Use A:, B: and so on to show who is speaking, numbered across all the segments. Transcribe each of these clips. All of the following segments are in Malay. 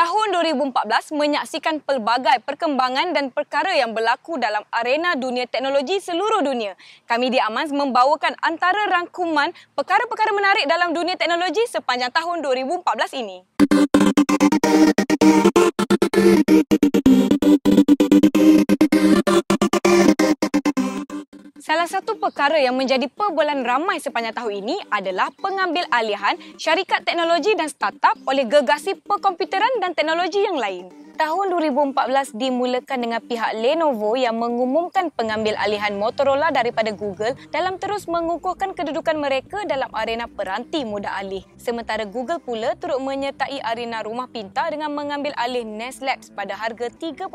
A: Tahun 2014 menyaksikan pelbagai perkembangan dan perkara yang berlaku dalam arena dunia teknologi seluruh dunia. Kami di Amans membawakan antara rangkuman perkara-perkara menarik dalam dunia teknologi sepanjang tahun 2014 ini. Salah satu perkara yang menjadi perbualan ramai sepanjang tahun ini adalah pengambil alihan syarikat teknologi dan startup oleh gegasi perkomputeran dan teknologi yang lain. Tahun 2014 dimulakan dengan pihak Lenovo yang mengumumkan pengambil alihan Motorola daripada Google dalam terus mengukuhkan kedudukan mereka dalam arena peranti mudah alih. Sementara Google pula turut menyertai arena rumah pintar dengan mengambil alih Nest Labs pada harga 3.2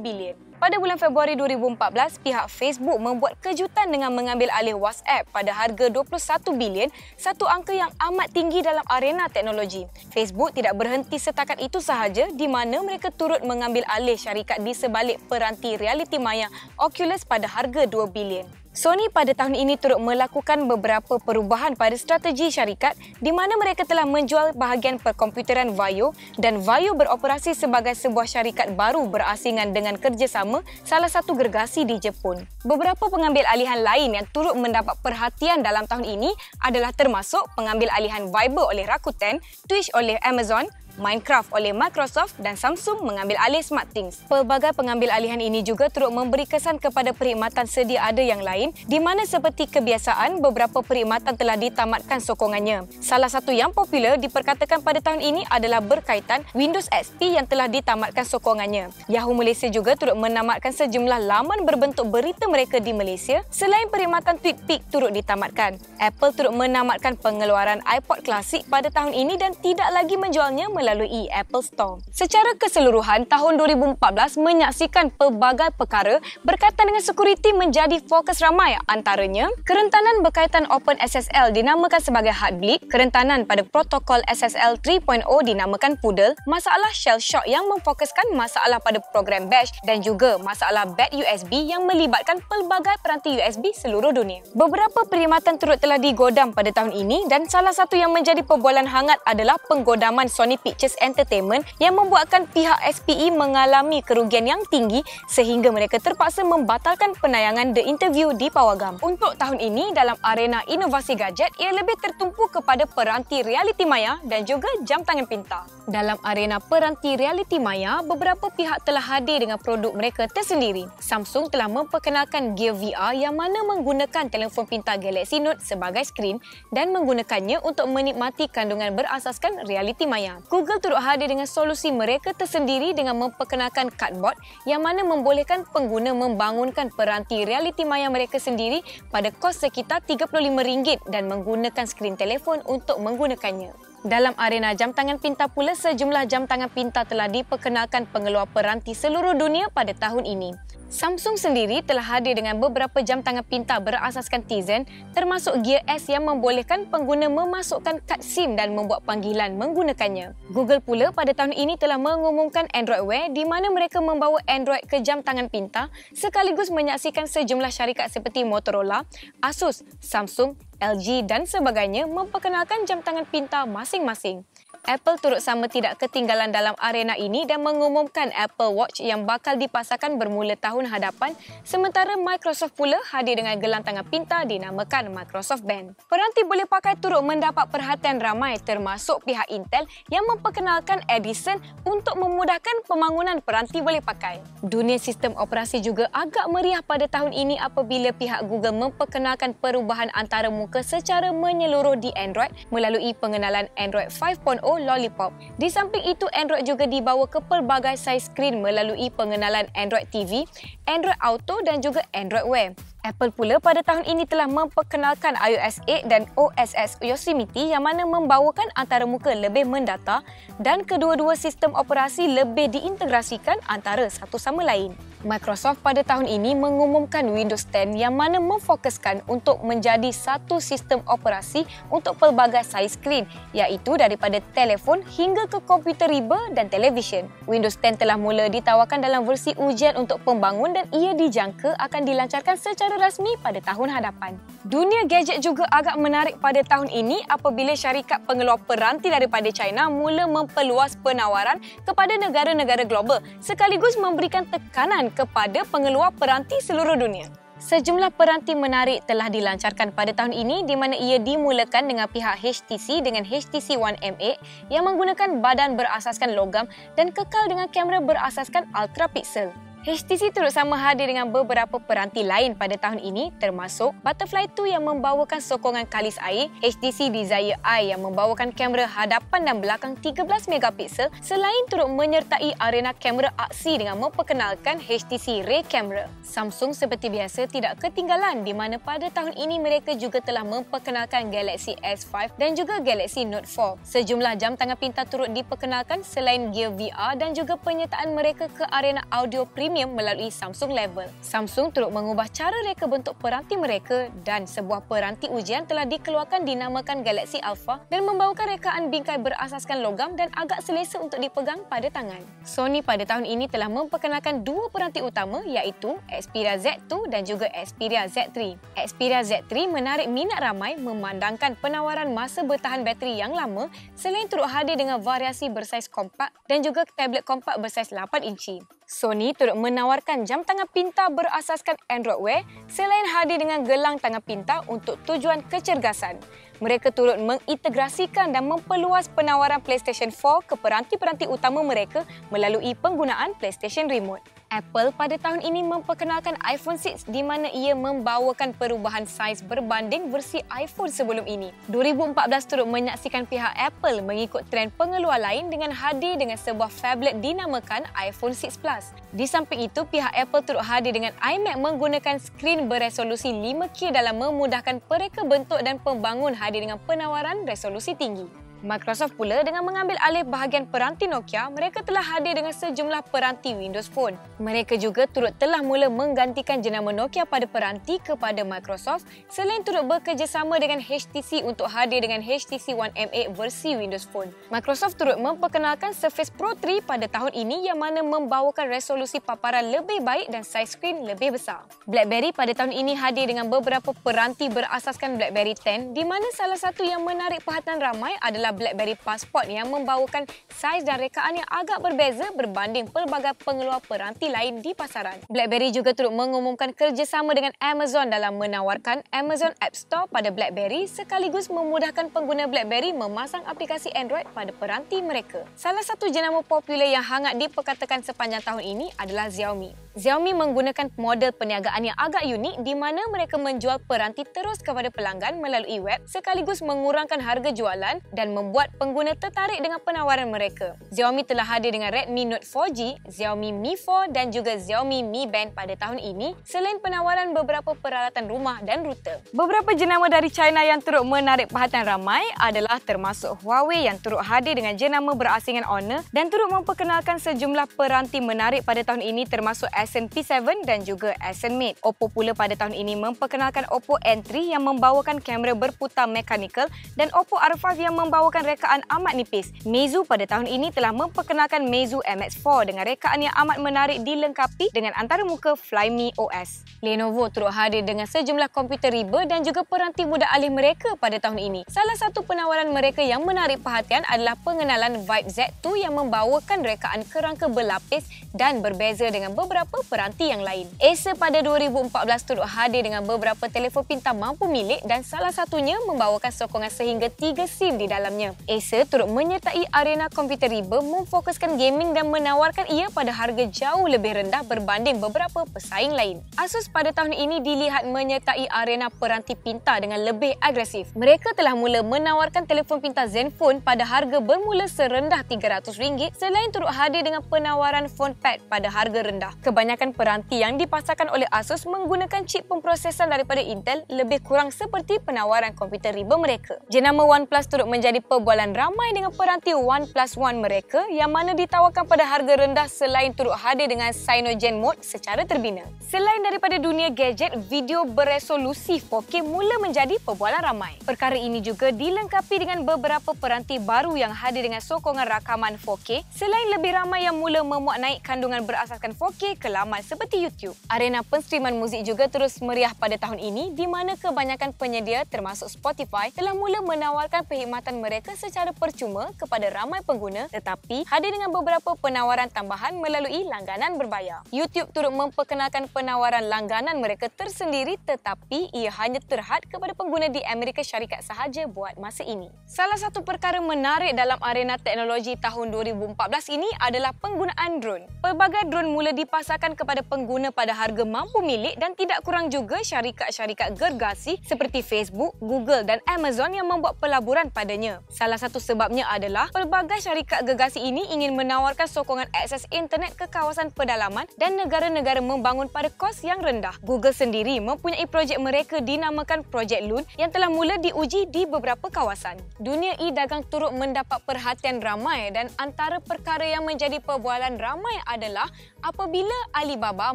A: bilion. Pada bulan Februari 2014, pihak Facebook membuat kejutan dengan mengambil alih WhatsApp pada harga 21 bilion, satu angka yang amat tinggi dalam arena teknologi. Facebook tidak berhenti setakat itu sahaja di mana mereka turut mengambil alih syarikat di sebalik peranti realiti maya Oculus pada harga 2 bilion. Sony pada tahun ini turut melakukan beberapa perubahan pada strategi syarikat di mana mereka telah menjual bahagian perkomputeran Vaio dan Vaio beroperasi sebagai sebuah syarikat baru berasingan dengan kerjasama salah satu gergasi di Jepun. Beberapa pengambil alihan lain yang turut mendapat perhatian dalam tahun ini adalah termasuk pengambil alihan Viber oleh Rakuten, Twitch oleh Amazon, Minecraft oleh Microsoft dan Samsung mengambil alih SmartThings. Pelbagai pengambil alihan ini juga turut memberi kesan kepada perkhidmatan sedia ada yang lain di mana seperti kebiasaan beberapa perkhidmatan telah ditamatkan sokongannya. Salah satu yang popular diperkatakan pada tahun ini adalah berkaitan Windows XP yang telah ditamatkan sokongannya. Yahoo Malaysia juga turut menamatkan sejumlah laman berbentuk berita mereka di Malaysia selain perkhidmatan TweetPic turut ditamatkan. Apple turut menamatkan pengeluaran iPod klasik pada tahun ini dan tidak lagi menjualnya melalui Apple Store. Secara keseluruhan, tahun 2014 menyaksikan pelbagai perkara berkaitan dengan sekuriti menjadi fokus ramai antaranya kerentanan berkaitan Open SSL dinamakan sebagai Heartbleed, kerentanan pada protokol SSL 3.0 dinamakan Poodle, masalah shell shock yang memfokuskan masalah pada program bash dan juga masalah bad USB yang melibatkan pelbagai peranti USB seluruh dunia. Beberapa perkhidmatan turut telah digodam pada tahun ini dan salah satu yang menjadi perbualan hangat adalah penggodaman Sony Pictures Pictures Entertainment yang membuatkan pihak SPE mengalami kerugian yang tinggi sehingga mereka terpaksa membatalkan penayangan The Interview di Pawagam. Untuk tahun ini dalam arena inovasi gadget, ia lebih tertumpu kepada peranti realiti maya dan juga jam tangan pintar. Dalam arena peranti realiti maya, beberapa pihak telah hadir dengan produk mereka tersendiri. Samsung telah memperkenalkan Gear VR yang mana menggunakan telefon pintar Galaxy Note sebagai skrin dan menggunakannya untuk menikmati kandungan berasaskan realiti maya. Google Google turut hadir dengan solusi mereka tersendiri dengan memperkenalkan cardboard yang mana membolehkan pengguna membangunkan peranti realiti maya mereka sendiri pada kos sekitar RM35 dan menggunakan skrin telefon untuk menggunakannya. Dalam arena jam tangan pintar pula, sejumlah jam tangan pintar telah diperkenalkan pengeluar peranti seluruh dunia pada tahun ini. Samsung sendiri telah hadir dengan beberapa jam tangan pintar berasaskan Tizen termasuk Gear S yang membolehkan pengguna memasukkan kad SIM dan membuat panggilan menggunakannya. Google pula pada tahun ini telah mengumumkan Android Wear di mana mereka membawa Android ke jam tangan pintar sekaligus menyaksikan sejumlah syarikat seperti Motorola, Asus, Samsung, LG dan sebagainya memperkenalkan jam tangan pintar masing-masing. Apple turut sama tidak ketinggalan dalam arena ini dan mengumumkan Apple Watch yang bakal dipasarkan bermula tahun hadapan sementara Microsoft pula hadir dengan gelang tangan pintar dinamakan Microsoft Band. Peranti boleh pakai turut mendapat perhatian ramai termasuk pihak Intel yang memperkenalkan Edison untuk memudahkan pembangunan peranti boleh pakai. Dunia sistem operasi juga agak meriah pada tahun ini apabila pihak Google memperkenalkan perubahan antara muka secara menyeluruh di Android melalui pengenalan Android 5.0 Lollipop. Di samping itu, Android juga dibawa ke pelbagai saiz skrin melalui pengenalan Android TV, Android Auto dan juga Android Wear. Apple pula pada tahun ini telah memperkenalkan iOS 8 dan OSS Yosemite yang mana membawakan antara muka lebih mendata dan kedua-dua sistem operasi lebih diintegrasikan antara satu sama lain. Microsoft pada tahun ini mengumumkan Windows 10 yang mana memfokuskan untuk menjadi satu sistem operasi untuk pelbagai saiz skrin iaitu daripada telefon hingga ke komputer riba dan televisyen. Windows 10 telah mula ditawarkan dalam versi ujian untuk pembangun dan ia dijangka akan dilancarkan secara rasmi pada tahun hadapan. Dunia gadget juga agak menarik pada tahun ini apabila syarikat pengeluar peranti daripada China mula memperluas penawaran kepada negara-negara global sekaligus memberikan tekanan kepada pengeluar peranti seluruh dunia. Sejumlah peranti menarik telah dilancarkan pada tahun ini di mana ia dimulakan dengan pihak HTC dengan HTC One M8 yang menggunakan badan berasaskan logam dan kekal dengan kamera berasaskan ultra pixel. HTC turut sama hadir dengan beberapa peranti lain pada tahun ini termasuk Butterfly 2 yang membawakan sokongan kalis air, HTC Desire Eye yang membawakan kamera hadapan dan belakang 13 megapiksel selain turut menyertai arena kamera aksi dengan memperkenalkan HTC Ray Camera. Samsung seperti biasa tidak ketinggalan di mana pada tahun ini mereka juga telah memperkenalkan Galaxy S5 dan juga Galaxy Note 4. Sejumlah jam tangan pintar turut diperkenalkan selain Gear VR dan juga penyertaan mereka ke arena audio premium premium melalui Samsung Level. Samsung turut mengubah cara reka bentuk peranti mereka dan sebuah peranti ujian telah dikeluarkan dinamakan Galaxy Alpha dan membawakan rekaan bingkai berasaskan logam dan agak selesa untuk dipegang pada tangan. Sony pada tahun ini telah memperkenalkan dua peranti utama iaitu Xperia Z2 dan juga Xperia Z3. Xperia Z3 menarik minat ramai memandangkan penawaran masa bertahan bateri yang lama selain turut hadir dengan variasi bersaiz kompak dan juga tablet kompak bersaiz 8 inci. Sony turut menawarkan jam tangan pintar berasaskan Android Wear selain hadir dengan gelang tangan pintar untuk tujuan kecergasan. Mereka turut mengintegrasikan dan memperluas penawaran PlayStation 4 ke peranti-peranti utama mereka melalui penggunaan PlayStation Remote. Apple pada tahun ini memperkenalkan iPhone 6 di mana ia membawakan perubahan saiz berbanding versi iPhone sebelum ini. 2014 turut menyaksikan pihak Apple mengikut trend pengeluar lain dengan hadir dengan sebuah phablet dinamakan iPhone 6 Plus. Di samping itu, pihak Apple turut hadir dengan iMac menggunakan skrin beresolusi 5K dalam memudahkan pereka bentuk dan pembangun hadir dengan penawaran resolusi tinggi. Microsoft pula dengan mengambil alih bahagian peranti Nokia, mereka telah hadir dengan sejumlah peranti Windows Phone. Mereka juga turut telah mula menggantikan jenama Nokia pada peranti kepada Microsoft selain turut bekerjasama dengan HTC untuk hadir dengan HTC One M8 versi Windows Phone. Microsoft turut memperkenalkan Surface Pro 3 pada tahun ini yang mana membawakan resolusi paparan lebih baik dan saiz skrin lebih besar. BlackBerry pada tahun ini hadir dengan beberapa peranti berasaskan BlackBerry 10 di mana salah satu yang menarik perhatian ramai adalah BlackBerry Passport yang membawakan saiz dan rekaan yang agak berbeza berbanding pelbagai pengeluar peranti lain di pasaran. BlackBerry juga turut mengumumkan kerjasama dengan Amazon dalam menawarkan Amazon App Store pada BlackBerry sekaligus memudahkan pengguna BlackBerry memasang aplikasi Android pada peranti mereka. Salah satu jenama popular yang hangat diperkatakan sepanjang tahun ini adalah Xiaomi. Xiaomi menggunakan model perniagaan yang agak unik di mana mereka menjual peranti terus kepada pelanggan melalui web sekaligus mengurangkan harga jualan dan membuat pengguna tertarik dengan penawaran mereka. Xiaomi telah hadir dengan Redmi Note 4G, Xiaomi Mi 4 dan juga Xiaomi Mi Band pada tahun ini selain penawaran beberapa peralatan rumah dan router. Beberapa jenama dari China yang turut menarik perhatian ramai adalah termasuk Huawei yang turut hadir dengan jenama berasingan Honor dan turut memperkenalkan sejumlah peranti menarik pada tahun ini termasuk Ascend P7 dan juga Ascend Mate. Oppo pula pada tahun ini memperkenalkan Oppo N3 yang membawakan kamera berputar mechanical dan Oppo R5 yang membawakan rekaan amat nipis. Meizu pada tahun ini telah memperkenalkan Meizu MX4 dengan rekaan yang amat menarik dilengkapi dengan antarmuka Flyme OS. Lenovo turut hadir dengan sejumlah komputer riba dan juga peranti budak alih mereka pada tahun ini. Salah satu penawaran mereka yang menarik perhatian adalah pengenalan Vibe Z2 yang membawakan rekaan kerangka berlapis dan berbeza dengan beberapa peranti yang lain. Acer pada 2014 turut hadir dengan beberapa telefon pintar mampu milik dan salah satunya membawakan sokongan sehingga 3 SIM di dalamnya. Acer turut menyertai arena komputer riba memfokuskan gaming dan menawarkan ia pada harga jauh lebih rendah berbanding beberapa pesaing lain. Asus pada tahun ini dilihat menyertai arena peranti pintar dengan lebih agresif. Mereka telah mula menawarkan telefon pintar Zenfone pada harga bermula serendah RM300 selain turut hadir dengan penawaran phone pad pada harga rendah. Kebanyakan peranti yang dipasarkan oleh Asus menggunakan chip pemprosesan daripada Intel lebih kurang seperti penawaran komputer riba mereka. Jenama OnePlus turut menjadi perbualan ramai dengan peranti One Plus One mereka yang mana ditawarkan pada harga rendah selain turut hadir dengan Cyanogen Mode secara terbina. Selain daripada dunia gadget, video beresolusi 4K mula menjadi perbualan ramai. Perkara ini juga dilengkapi dengan beberapa peranti baru yang hadir dengan sokongan rakaman 4K selain lebih ramai yang mula memuat naik kandungan berasaskan 4K ke laman seperti YouTube. Arena penstriman muzik juga terus meriah pada tahun ini di mana kebanyakan penyedia termasuk Spotify telah mula menawarkan perkhidmatan mereka secara percuma kepada ramai pengguna tetapi hadir dengan beberapa penawaran tambahan melalui langganan berbayar. YouTube turut memperkenalkan penawaran langganan mereka tersendiri tetapi ia hanya terhad kepada pengguna di Amerika Syarikat sahaja buat masa ini. Salah satu perkara menarik dalam arena teknologi tahun 2014 ini adalah penggunaan drone. Pelbagai drone mula dipasarkan kepada pengguna pada harga mampu milik dan tidak kurang juga syarikat-syarikat gergasi seperti Facebook, Google dan Amazon yang membuat pelaburan padanya. Salah satu sebabnya adalah pelbagai syarikat gergasi ini ingin menawarkan sokongan akses internet ke kawasan pedalaman dan negara-negara membangun pada kos yang rendah. Google sendiri mempunyai projek mereka dinamakan Projek Loon yang telah mula diuji di beberapa kawasan. Dunia e-dagang turut mendapat perhatian ramai dan antara perkara yang menjadi perbualan ramai adalah apabila Alibaba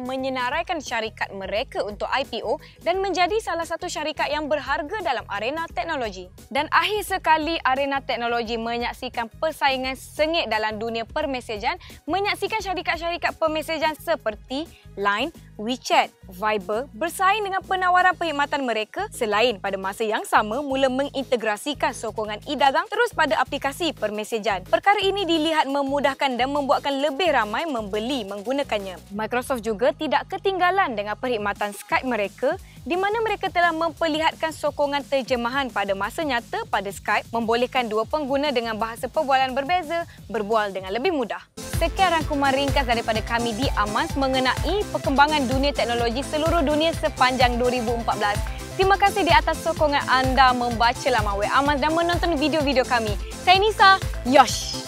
A: menyenaraikan syarikat mereka untuk IPO dan menjadi salah satu syarikat yang berharga dalam arena teknologi. Dan akhir sekali arena teknologi menyaksikan persaingan sengit dalam dunia permesejan menyaksikan syarikat-syarikat permesejan seperti Line, WeChat, Viber bersaing dengan penawaran perkhidmatan mereka selain pada masa yang sama mula mengintegrasikan sokongan e-dagang terus pada aplikasi permesejan. Perkara ini dilihat memudahkan dan membuatkan lebih ramai membeli menggunakannya. Microsoft juga tidak ketinggalan dengan perkhidmatan Skype mereka di mana mereka telah memperlihatkan sokongan terjemahan pada masa nyata pada Skype membolehkan dua pengguna dengan bahasa perbualan berbeza berbual dengan lebih mudah. Sekian rangkuman ringkas daripada kami di Amans mengenai perkembangan dunia teknologi seluruh dunia sepanjang 2014. Terima kasih di atas sokongan anda membaca laman web Amans dan menonton video-video kami. Saya Nisa, Yosh!